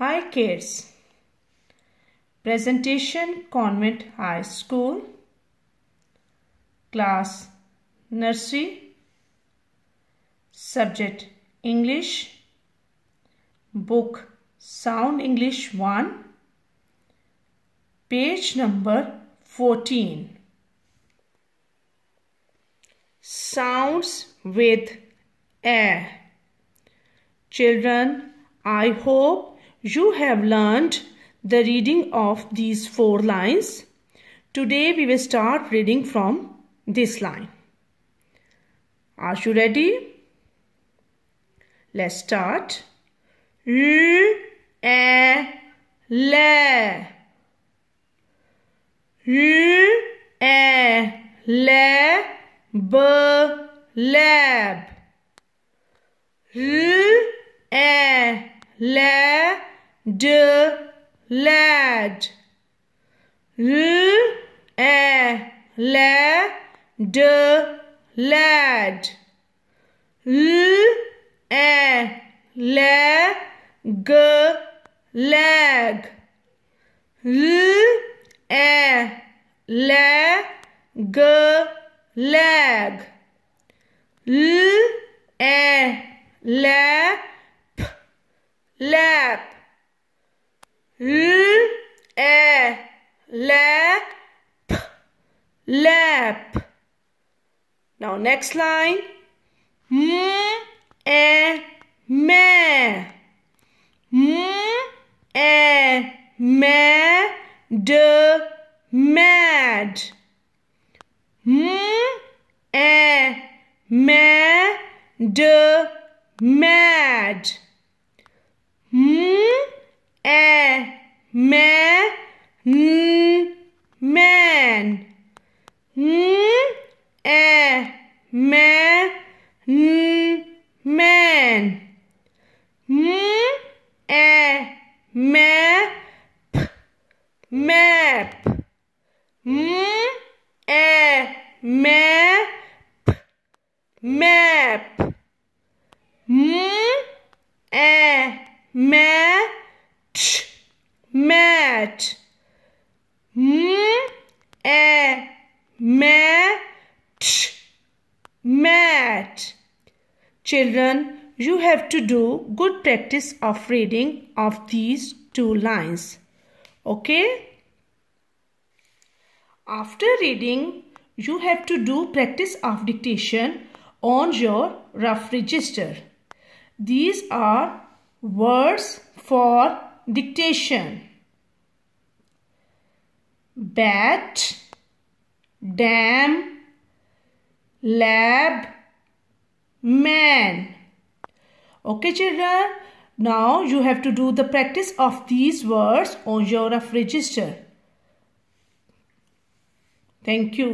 Hi kids. Presentation Convent High School. Class Nursery. Subject English. Book Sound English 1 Page number 14 Sounds with air. Children, I hope you have learned the reading of these four lines. Today we will start reading from this line. Are you ready? Let's start. L, e, le. E, le, b, lab. E, le, d lad l e le d lad l e le g leg l e le g leg l e le p lap L E L P lap. Now next line. M E me. M E me d mad. M E me d mad. M e me n man n me n man m e me p map m e me p map m e me mat m e mat mat children you have to do good practice of reading of these two lines. Okay? After reading you have to do practice of dictation on your rough register. These are words for dictation. Bat dam lab man. Okay children. Now you have to do the practice of these words on your register thank you